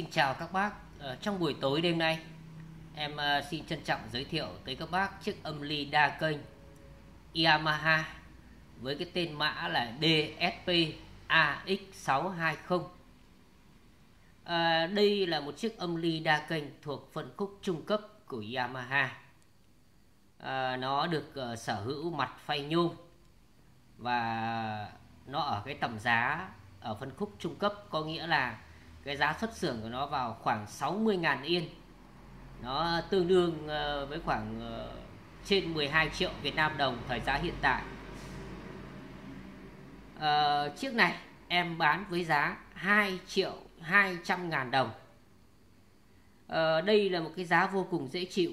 xin chào các bác. Ờ, trong buổi tối đêm nay, em ờ, xin trân trọng giới thiệu tới các bác chiếc âm ly đa kênh Yamaha với cái tên mã là DSP AX620. À, đây là một chiếc âm ly đa kênh thuộc phân khúc trung cấp của Yamaha. À, nó được uh, sở hữu mặt phay nhôm và nó ở cái tầm giá ở phân khúc trung cấp có nghĩa là cái giá xuất xưởng của nó vào khoảng 60.000 yên. Nó tương đương ờ, với khoảng ờ, trên 12 triệu Việt Nam đồng thời giá hiện tại. À, chiếc này em bán với giá 2 triệu 200 ngàn đồng. À, đây là một cái giá vô cùng dễ chịu.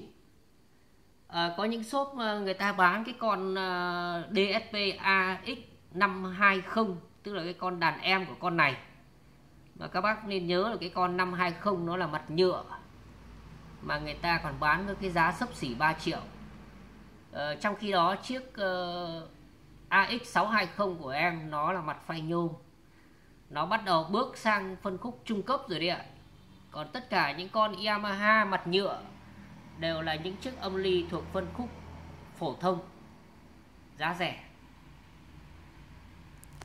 À, có những shop người ta bán cái con DSP AX520 tức là cái con đàn em của con này mà các bác nên nhớ là cái con 520 nó là mặt nhựa. Mà người ta còn bán với cái giá sấp xỉ 3 triệu. Ờ, trong khi đó chiếc ờ, uh, AX620 của em nó là mặt phay nhôm. Nó bắt đầu bước sang phân khúc trung cấp rồi đấy ạ. Còn tất cả những con Yamaha mặt nhựa đều là những chiếc âm ly thuộc phân khúc phổ thông giá rẻ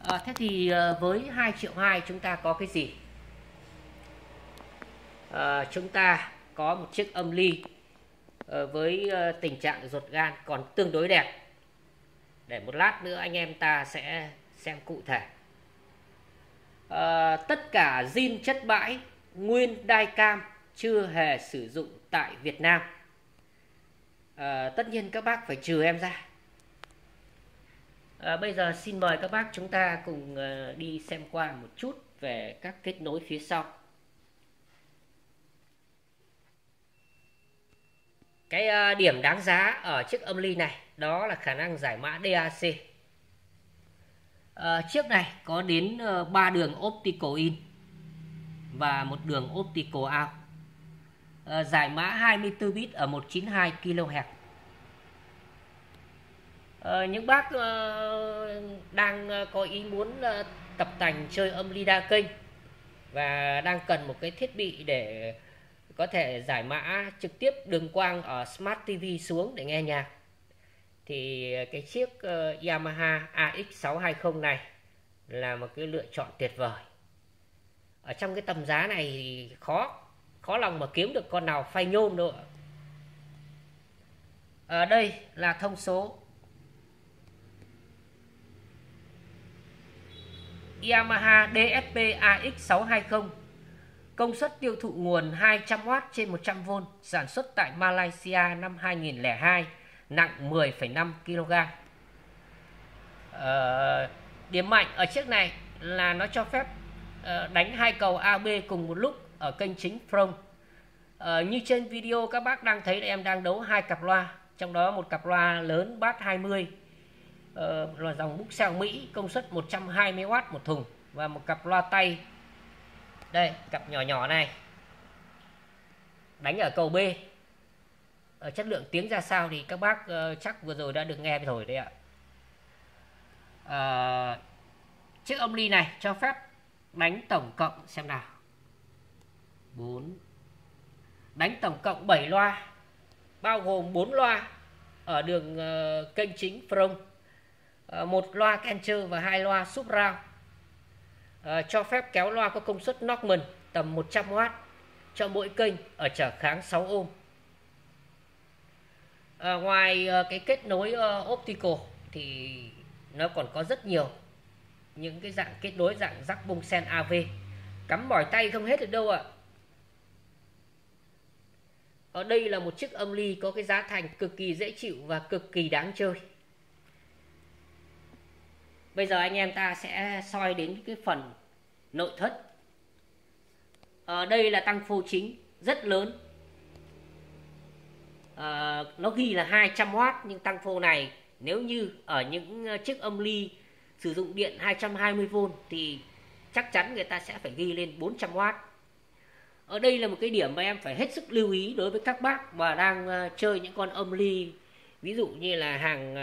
à, thế thì ờ, với 2 triệu 2 chúng ta có cái gì? À, chúng ta có một chiếc âm ly với tình trạng ruột gan còn tương đối đẹp. Để một lát nữa anh em ta sẽ xem cụ thể. À, tất cả zin chất bãi nguyên đai cam chưa hề sử dụng tại Việt Nam. À, tất nhiên các bác phải trừ em ra à, bây giờ xin mời các bác chúng ta cùng uh, đi xem qua một chút về các kết nối phía sau. Cái uh, điểm đáng giá ở chiếc âm ly này đó là khả năng giải mã DAC à, chiếc này có đến uh, 3 đường optical in và một đường optical out. À, giải mã 24 bit ở 192 kHz Ờ, những bác uh, đang ờ, có ý muốn uh, tập tành chơi âm ly đa kênh và đang cần một cái thiết bị để có thể giải mã trực tiếp đường quang ở Smart TV xuống để nghe nhạc. Thì cái chiếc uh, Yamaha AX620 này là một cái lựa chọn tuyệt vời. Ở trong cái tầm giá này thì khó khó lòng mà kiếm được con nào phay nhôm đâu ở đây là thông số Yamaha DSP AX620 Công suất tiêu thụ nguồn 200W trên 100V Sản xuất tại Malaysia năm 2002 Nặng 10,5 kg ờ, Điểm mạnh ở chiếc này là nó cho phép uh, đánh hai cầu AB cùng một lúc ở kênh chính front. uh, Như trên video các bác đang thấy là em đang đấu hai cặp loa Trong đó một cặp loa lớn bass 20 uh, là dòng bút xeo Mỹ công suất 120W một thùng và một cặp loa tay. Đây cặp nhỏ nhỏ này. Đánh ở cầu B. Ở chất lượng tiếng ra sao thì các bác uh, chắc vừa rồi đã được nghe rồi đấy ạ. Uh, chiếc âm ly này cho phép đánh tổng cộng xem nào. 4 đánh tổng cộng 7 loa bao gồm 4 loa ở đường uh, kênh chính From Ờ, một loa Kencher và hai loa Subround à, ờ, cho phép kéo loa có công suất Norman tầm 100W cho mỗi kênh ở trở kháng 6 ohm. À, ngoài à, cái kết nối à, optical thì nó còn có rất nhiều những cái dạng kết nối dạng rắc bông sen AV cắm mỏi tay không hết được đâu ạ. Ở đây là một chiếc âm ly có cái giá thành cực kỳ dễ chịu và cực kỳ đáng chơi bây giờ anh em ta sẽ soi đến cái phần nội thất. Ở đây là tăng phô chính rất lớn. À, nó ghi là 200W nhưng tăng phô này nếu như ở những ờ, chiếc âm ly sử dụng điện 220V thì chắc chắn người ta sẽ phải ghi lên 400W ở đây là một cái điểm mà em phải hết sức lưu ý đối với các bác mà đang chơi những con âm ly ví dụ như là hàng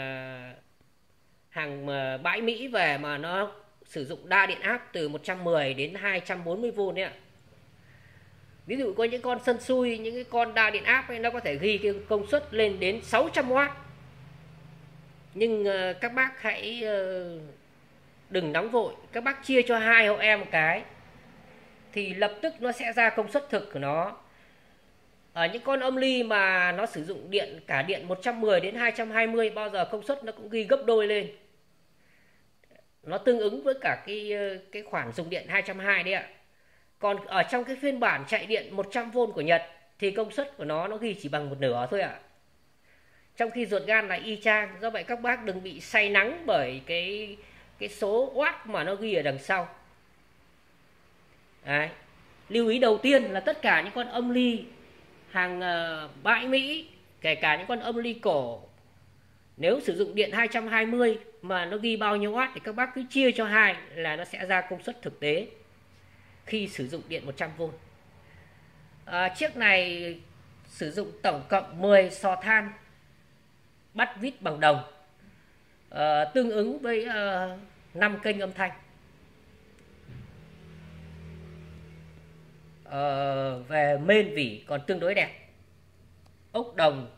hàng bãi Mỹ về mà nó sử dụng đa điện áp từ 110 đến 240V đấy ạ. ví dụ có những con sân xui những cái con đa điện áp ấy, nó có thể ghi cái công suất lên đến 600W nhưng ờ, các bác hãy ờ, đừng nóng vội các bác chia cho hai hộ em một cái thì lập tức nó sẽ ra công suất thực của nó. Ở những con âm ly mà nó sử dụng điện cả điện 110 đến 220 bao giờ công suất nó cũng ghi gấp đôi lên nó tương ứng với cả cái ờ, cái khoản dùng điện 220 đấy ạ. Còn ở trong cái phiên bản chạy điện 100V của Nhật thì công suất của nó nó ghi chỉ bằng một nửa thôi ạ. Trong khi ruột gan là y chang do vậy các bác đừng bị say nắng bởi cái cái số watt mà nó ghi ở đằng sau. Đấy. lưu ý đầu tiên là tất cả những con âm ly hàng uh, bãi Mỹ kể cả những con âm ly cổ nếu sử dụng điện 220 mà nó ghi bao nhiêu watt thì các bác cứ chia cho hai là nó sẽ ra công suất thực tế khi sử dụng điện 100V à, chiếc này sử dụng tổng cộng 10 sò than bắt vít bằng đồng à, tương ứng với à, 5 kênh âm thanh. À, về mên vỉ còn tương đối đẹp. Ốc đồng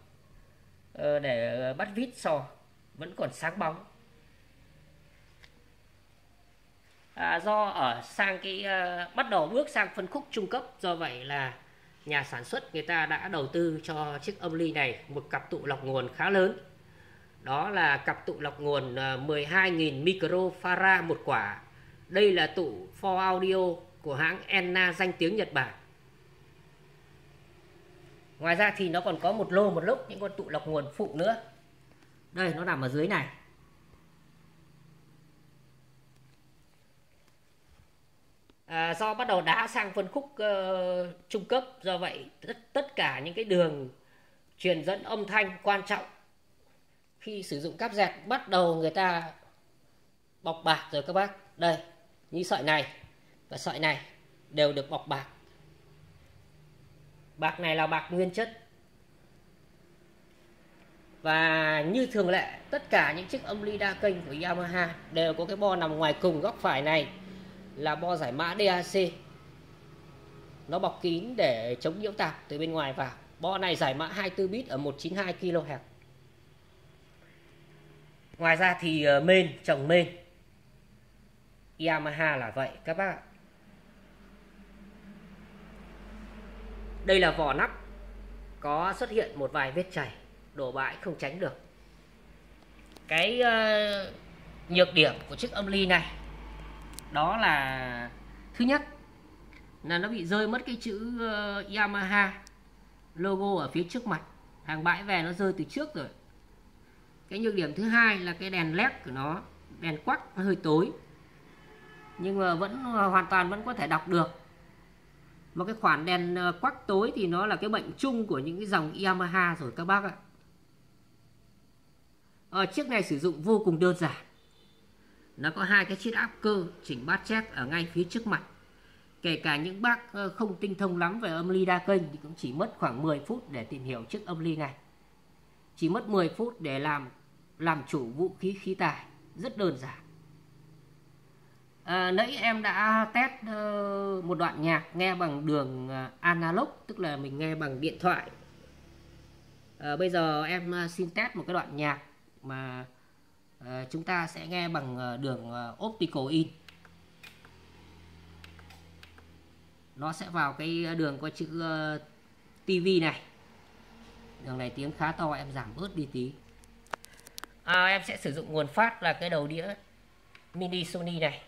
à, để bắt vít sò vẫn còn sáng bóng. À, do ở sang cái à, bắt đầu bước sang phân khúc trung cấp do vậy là nhà sản xuất người ta đã đầu tư cho chiếc âm ly này một cặp tụ lọc nguồn khá lớn. Đó là cặp tụ lọc nguồn ờ, 12.000 microfarad một quả. Đây là tụ for audio của hãng Enna danh tiếng Nhật Bản. Ngoài ra thì nó còn có một lô một lúc những con tụ lọc nguồn phụ nữa. Đây nó nằm ở dưới này. À, do bắt đầu đã sang phân khúc uh, trung cấp do vậy tất, tất cả những cái đường truyền dẫn âm thanh quan trọng. Khi sử dụng cáp dẹt bắt đầu người ta bọc bạc rồi các bác. Đây như sợi này và sợi này đều được bọc bạc. Bạc này là bạc nguyên chất. Và như thường lệ tất cả những chiếc âm ly đa kênh của Yamaha đều có cái bo nằm ngoài cùng góc phải này là bo giải mã DAC nó bọc kín để chống nhiễu tạp từ bên ngoài vào. Bo này giải mã 24 bit ở 192 kHz. Ngoài ra thì ờ, main trồng main. Yamaha là vậy các bác đây là vỏ nắp có xuất hiện một vài vết chảy đổ bãi không tránh được. Cái uh, nhược điểm của chiếc âm ly này đó là thứ nhất là nó bị rơi mất cái chữ uh, Yamaha logo ở phía trước mặt. Hàng bãi về nó rơi từ trước rồi. Cái nhược điểm thứ hai là cái đèn led của nó đèn quắc nó hơi tối. Nhưng mà vẫn ờ, hoàn toàn vẫn có thể đọc được. Một cái khoản đèn ờ, quắc tối thì nó là cái bệnh chung của những cái dòng Yamaha rồi các bác ạ. À, chiếc này sử dụng vô cùng đơn giản nó có hai cái chiếc áp cơ chỉnh bát chép ở ngay phía trước mặt. Kể cả những bác ờ, không tinh thông lắm về âm ly đa kênh thì cũng chỉ mất khoảng 10 phút để tìm hiểu chiếc âm ly này. Chỉ mất 10 phút để làm làm chủ vũ khí khí tài. Rất đơn giản. À, nãy em đã test uh, một đoạn nhạc nghe bằng đường uh, analog tức là mình nghe bằng điện thoại. À, bây giờ em uh, xin test một cái đoạn nhạc mà Ờ, chúng ta sẽ nghe bằng ờ, đường ờ, optical in. Nó sẽ vào cái đường có chữ TV này. Đường này tiếng khá to em giảm bớt đi tí. À, em sẽ sử dụng nguồn phát là cái đầu đĩa mini Sony này.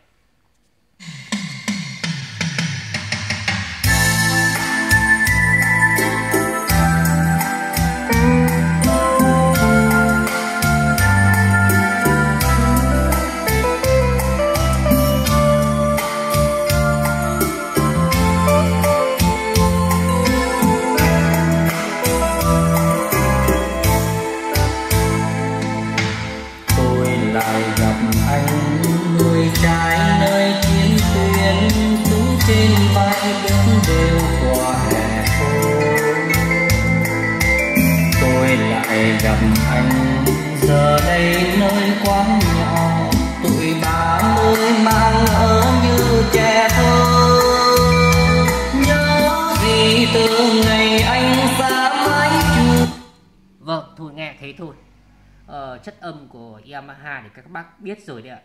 ngày gặp anh. Giờ đây nơi quán nhỏ tuổi ba mươi mang ở như trẻ thơ. Nhớ gì từ ngày anh xa mãi chung vâng thôi nghe thấy thôi ờ, chất âm của Yamaha thì các bác biết rồi đấy ạ.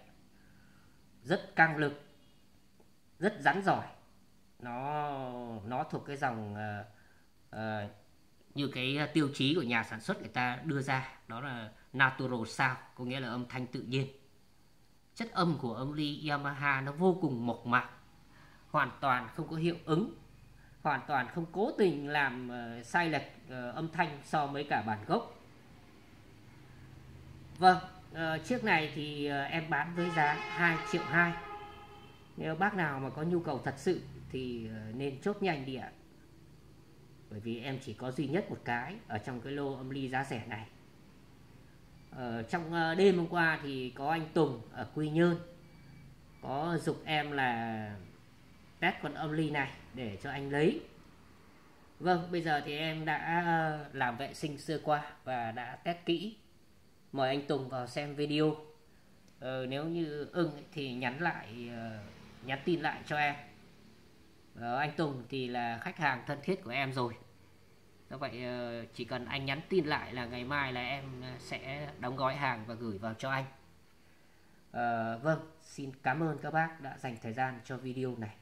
Rất căng lực rất rắn giỏi. Nó nó thuộc cái dòng uh, uh, như cái à, tiêu chí của nhà sản xuất người ta đưa ra đó là natural sound có nghĩa là âm thanh tự nhiên. Chất âm của âm ly Yamaha nó vô cùng mộc mạc hoàn toàn không có hiệu ứng hoàn toàn không cố tình làm uh, sai lệch uh, âm thanh so với cả bản gốc. Vâng uh, chiếc này thì uh, em bán với giá 2 triệu 2 nếu bác nào mà có nhu cầu thật sự thì uh, nên chốt nhanh đi ạ bởi vì em chỉ có duy nhất một cái ở trong cái lô âm ly giá rẻ này. Ở trong ờ, đêm hôm qua thì có anh Tùng ở Quy Nhơn có dục em là test con âm ly này để cho anh lấy. Vâng bây giờ thì em đã ờ, làm vệ sinh sơ qua và đã test kỹ. Mời anh Tùng vào xem video. Ờ, nếu như ưng thì nhắn lại nhắn tin lại cho em. Ờ, anh Tùng thì là khách hàng thân thiết của em rồi. Do vậy ờ, chỉ cần anh nhắn tin lại là ngày mai là em ờ, sẽ đóng gói hàng và gửi vào cho anh. À, vâng xin cảm ơn các bác đã dành thời gian cho video này.